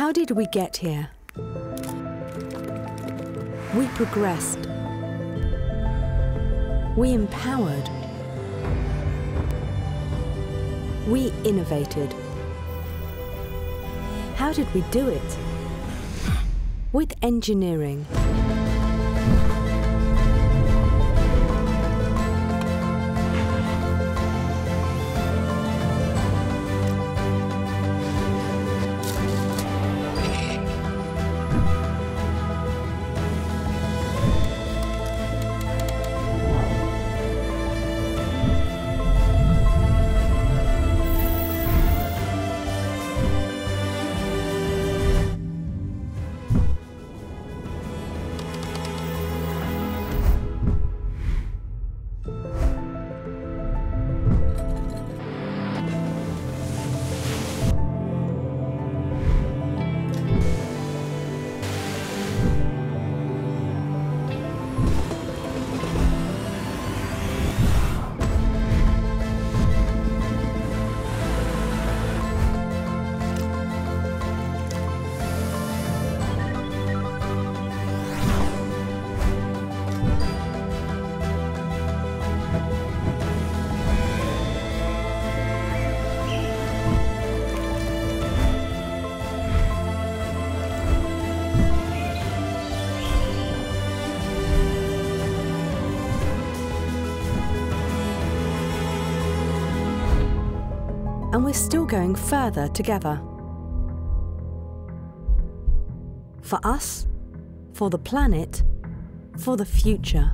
How did we get here? We progressed. We empowered. We innovated. How did we do it? With engineering. And we're still going further together. For us, for the planet, for the future.